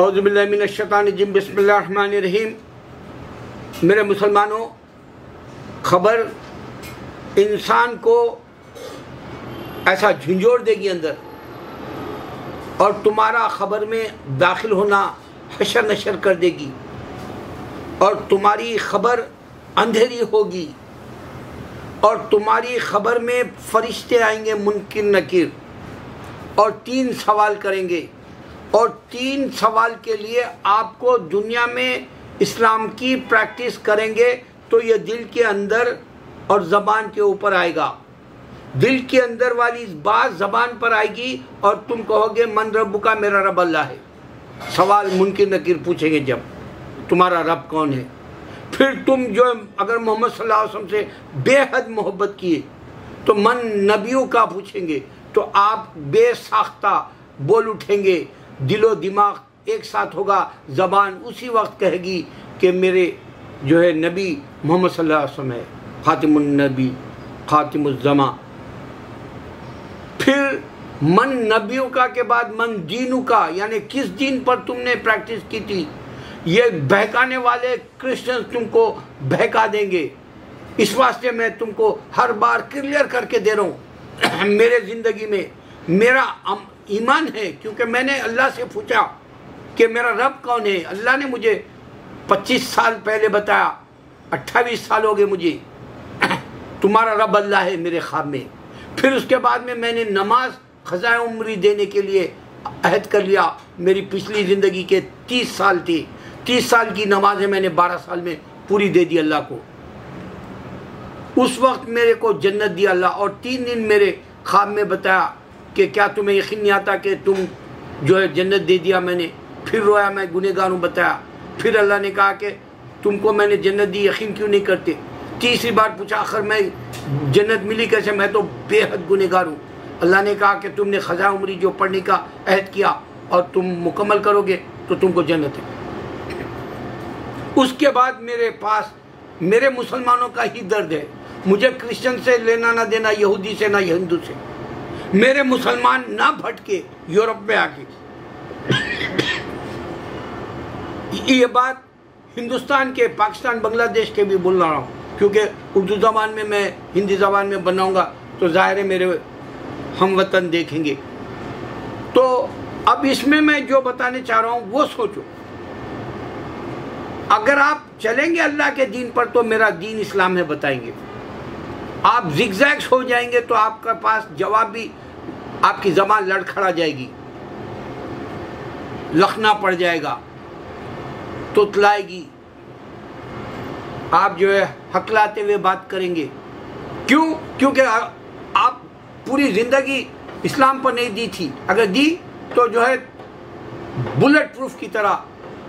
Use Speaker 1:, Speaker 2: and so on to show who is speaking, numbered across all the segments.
Speaker 1: अज़बिल्लिनशैतानजिम बसमीम मेरे मुसलमानों, खबर इंसान को ऐसा झुंझोड़ देगी अंदर और तुम्हारा खबर में दाखिल होना हशर नशर कर देगी और तुम्हारी खबर अंधेरी होगी और तुम्हारी खबर में फरिश्ते आएँगे मुनकिर नकीर और तीन सवाल करेंगे। और तीन सवाल के लिए आपको दुनिया में इस्लाम की प्रैक्टिस करेंगे तो ये दिल के अंदर और ज़बान के ऊपर आएगा। दिल के अंदर वाली बात ज़बान पर आएगी और तुम कहोगे, मन रब का मेरा रब अल्लाह है। सवाल मुनकिर नकीर पूछेंगे जब, तुम्हारा रब कौन है? फिर तुम जो अगर मोहम्मद सल्लल्लाहु अलैहि वसल्लम से बेहद मोहब्बत किए तो मन नबियों का पूछेंगे तो आप बेसाख्ता बोल उठेंगे दिलो दिमाग एक साथ होगा, ज़बान उसी वक्त कहेगी कि मेरे जो है नबी मोहम्मद सल्लल्लाहु है ख़ातिमुन्नबी ख़ातिमुज़्ज़मा। फिर मन नबियों का के बाद मन दीनू का, यानी किस दिन पर तुमने प्रैक्टिस की थी? ये बहकाने वाले क्रिश्चियंस तुमको बहका देंगे। इस वास्ते मैं तुमको हर बार क्लियर करके दे रहा हूँ, मेरे ज़िंदगी में मेरा ईमान है, क्योंकि मैंने अल्लाह से पूछा कि मेरा रब कौन है? अल्लाह ने मुझे 25 साल पहले बताया 28 साल हो गए मुझे। तुम्हारा रब अल्लाह है मेरे ख्वाब में। फिर उसके बाद में मैंने नमाज़ खजा उम्री देने के लिए अहद कर लिया। मेरी पिछली ज़िंदगी के 30 साल थी। 30 साल की नमाजें मैंने 12 साल में पूरी दे दी अल्लाह को। उस वक्त मेरे को जन्नत दिया अल्लाह और तीन दिन मेरे ख्वाब में बताया कि क्या तुम्हें यकीन नहीं आता कि तुम जो है जन्नत दे दिया मैंने? फिर रोया मैं गुनेगार हूँ बताया। फिर अल्लाह ने कहा कि तुमको मैंने जन्नत दी, यकीन क्यों नहीं करते? तीसरी बार पूछा, आखिर मैं जन्नत मिली कैसे? मैं तो बेहद गुनेगार हूँ। अल्लाह ने कहा कि तुमने खजा उमरी जो पढ़ने का अहद किया और तुम मुकम्मल करोगे तो तुमको जन्नत है। उसके बाद मेरे पास, मेरे मुसलमानों का ही दर्द है। मुझे क्रिश्चियन से लेना ना देना, यहूदी से ना हिंदू से। मेरे मुसलमान ना भटके यूरोप में आके। ये बात हिंदुस्तान के, पाकिस्तान, बांग्लादेश के भी बोल रहा हूँ। क्योंकि उर्दू ज़बान में मैं, हिंदी ज़बान में बनाऊँगा तो ज़ाहिर मेरे हम वतन देखेंगे। तो अब इसमें मैं जो बताने चाह रहा हूँ, वो सोचो। अगर आप चलेंगे अल्लाह के दीन पर तो मेरा दीन इस्लाम है, बताएँगे। आप जिगजैक्स हो जाएँगे तो आपके पास जवाब भी, आपकी जबान लड़खड़ा जाएगी। लखना पड़ जाएगा, तुतलाएगी। आप जो है, हकलाते हुए बात करेंगे। क्यों? क्योंकि आप पूरी ज़िंदगी इस्लाम पर नहीं दी थी। अगर दी तो जो है, बुलेट प्रूफ की तरह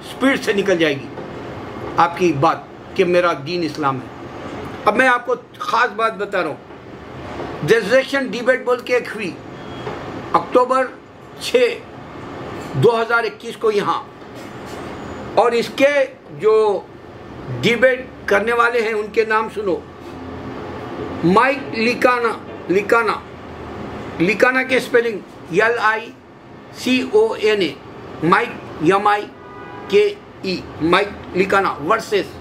Speaker 1: स्पीड से निकल जाएगी। आपकी बात कि मेरा दीन इस्लाम है। अब मैं आपको ख़ास बात बता रहा हूँ। रेजरेक्शन डिबेट बोल के एक हुई। अक्टूबर छ 2021 को यहाँ। और इसके जो डिबेट करने वाले हैं, उनके नाम सुनो। Mic लिकाना Licona. लिकाना के spelling L I C O N A Mike, M I K E. Mike Licona, versus.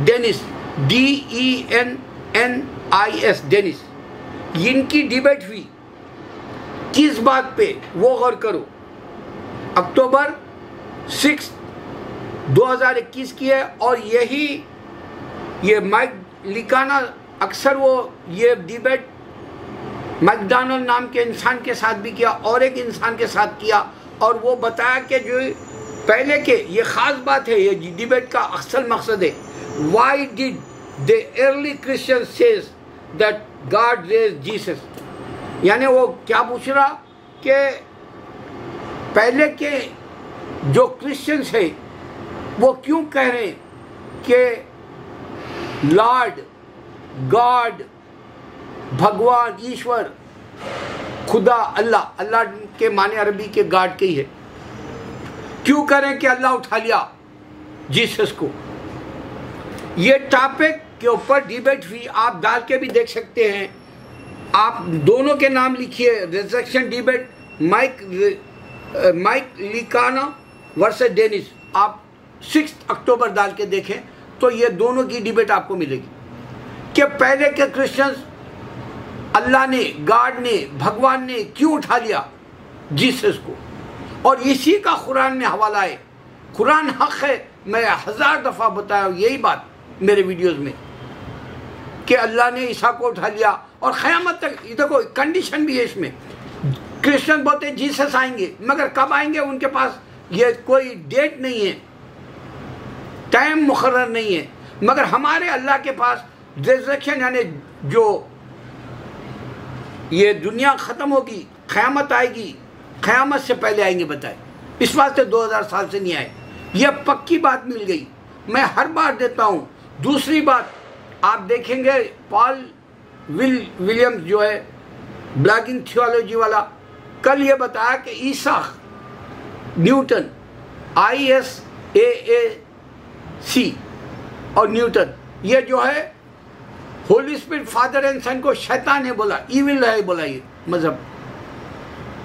Speaker 1: Dennis. D E N N I S Dennis इनकी डिबेट हुई। किस बात पे? वो गौर करो। अक्टूबर सिक्स 2021 की है और यही ये माइक लिकाना अक्सर वो ये डिबेट मैकडोनल्ड नाम के इंसान के साथ भी किया, और एक इंसान के साथ किया, और वो बताया कि जो पहले के, ये ख़ास बात है, ये डिबेट का असल मकसद है। Why did the early Christian says that God raise Jesus यानी वो क्या पूछ रहा? कि पहले के जो क्रिश्चियंस है, वो क्यों कह रहे हैं कि लॉर्ड गॉड भगवान, ईश्वर, खुदा, अल्लाह अल्लाह के माने अरबी के गॉड के ही है। क्यों करें कि अल्लाह उठा लिया? जीसस को। ये टॉपिक के ऊपर डिबेट हुई, आप डाल के भी देख सकते हैं। आप दोनों के नाम लिखिए rejection debate Mike Mike Licona versus Dennis आप सिक्स अक्टूबर डाल के देखें तो ये दोनों की डिबेट आपको मिलेगी। कि पहले के क्रिश्चियंस अल्लाह ने गॉड ने, भगवान ने क्यों उठा लिया जीसस को? और इसी का कुरान में हवाला है। कुरान हक है, मैं हज़ार दफ़ा बताया यही बात। मेरे वीडियोस में, कि अल्लाह ने ईसा को उठा लिया और क़यामत तक देखो कंडीशन भी है इसमें। क्रिश्चियन बोलते जीसस आएँगे। मगर कब आएँगे, उनके पास ये कोई डेट नहीं है। टाइम मुकर नहीं है। मगर हमारे अल्लाह के पास रिजर्वेशन यानी जो ये दुनिया ख़त्म होगी, क़यामत आएगी, क़यामत से पहले आएँगे, बताए। इस वास्ते 2000 साल से नहीं आए। यह पक्की बात मिल गई। मैं हर बार देता हूँ दूसरी बात, आप देखेंगे पॉल विल विलियम्स जो है ब्लैगिंग थियोलॉजी वाला, कल ये बताया कि ईसा न्यूटन आई एस ए ए सी और न्यूटन, ये जो है holy spirit father and son को शैतान है बोला ईविल है बोला ये मज़हब।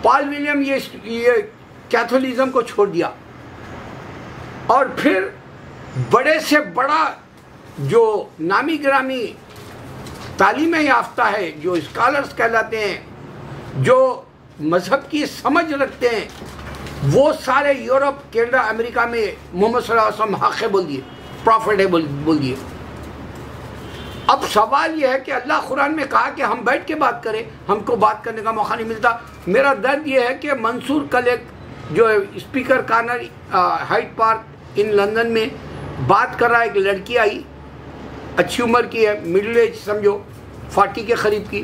Speaker 1: पॉल विलियम ये ये कैथोलिज्म को छोड़ दिया। और फिर बड़े से बड़ा जो नामी ग्रामी तालीम याफ्ता है, जो स्कॉलर्स कहलाते हैं, जो मज़हब की समझ रखते हैं, वो सारे यूरोप, कैनेडा, अमेरिका में मोहम्मद वसल्लम हक है बोल दिए प्रॉफिट है अब सवाल यह है कि अल्लाह कुरान में कहा कि हम बैठ के बात करें, हमको बात करने का मौका नहीं मिलता। मेरा दर्द यह है कि मंसूर कल एक जो speaker corner Hyde Park in London में बात कर रहा एक लड़की आई अच्छी उम्र की है मिडिल एज समझो फार्टी के करीब की।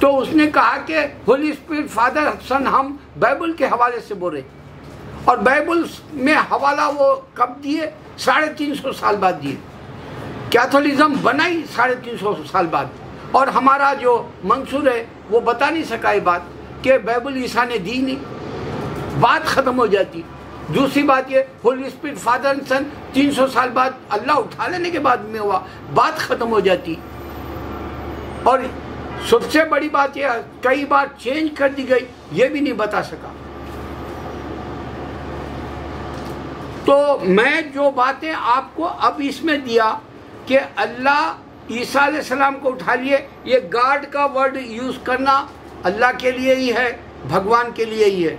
Speaker 1: तो उसने कहा कि होली स्पिरिट फादर सन हम बाइबल के हवाले से बोल रहे और बाइबल में हवाला वो कब दिए? साढ़े तीन सौ साल बाद दिए। कैथोलिज्म बनाई साढ़े तीन सौ साल बाद। और हमारा जो मंसूर है, वो बता नहीं सका ये बात कि बाइबल ईसा ने दी नहीं। बात ख़त्म हो जाती। दूसरी बात ये holy spirit father and son 300 साल बाद अल्लाह उठा लेने के बाद में हुआ, बात ख़त्म हो जाती। और सबसे बड़ी बात यह कई बार चेंज कर दी गई, ये भी नहीं बता सका। तो मैं जो बातें आपको अब इसमें दिया कि अल्लाह ईसा सलाम को उठा लिए, ये गाड का वर्ड यूज़ करना अल्लाह के लिए ही है, भगवान के लिए ही है।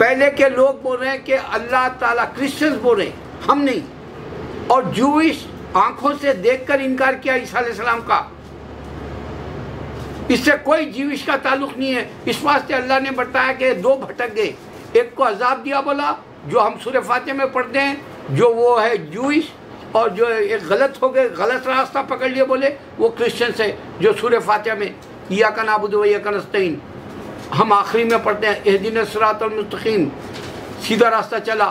Speaker 1: पहले के लोग बोल रहे हैं कि अल्लाह ताला क्रिश्चियंस बोल रहे हैं। हम नहीं। और जूश आँखों से देखकर इनकार किया ईसा सलाम का। इससे कोई जीविश का ताल्लुक नहीं है। इस वास्ते अल्लाह ने बताया कि दो भटक। गए एक को अजाब दिया बोला, जो हम सूर्य फाते में पढ़ते हैं, जो वो है जूश और जो एक गलत हो गए, गलत रास्ता पकड़ लिए बोले, वो क्रिश्चियन है, जो सूर्य फातह में या का नाबुद या का नस्तीन हम आखिरी में पढ़ते हैं एह दिन सरातमस्तकीम सीधा रास्ता चला।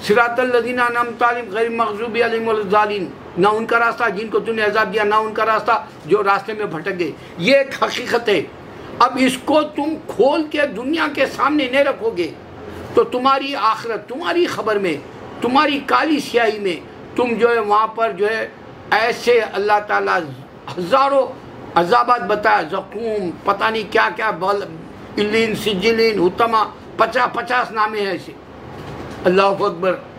Speaker 1: सिरातलदीना नम तालिम गैर मखजूबी अलमीन ना उनका रास्ता जिनको तूने अजाब दिया, ना उनका रास्ता जो रास्ते में भटक गए। ये एक हकीकत है। अब इसको तुम खोल के दुनिया के सामने नहीं रखोगे तो तुम्हारी आखिरत, तुम्हारी खबर में, तुम्हारी काली स्याही में तुम जो है वहाँ पर जो है ऐसे अल्लाह ताला हज़ारों अजाबात बताया जकूम पता नहीं क्या क्या, बल इलिन सिजिलिन उत्तमा पचास पचास नामे हैं ऐसे। अल्लाह अकबर।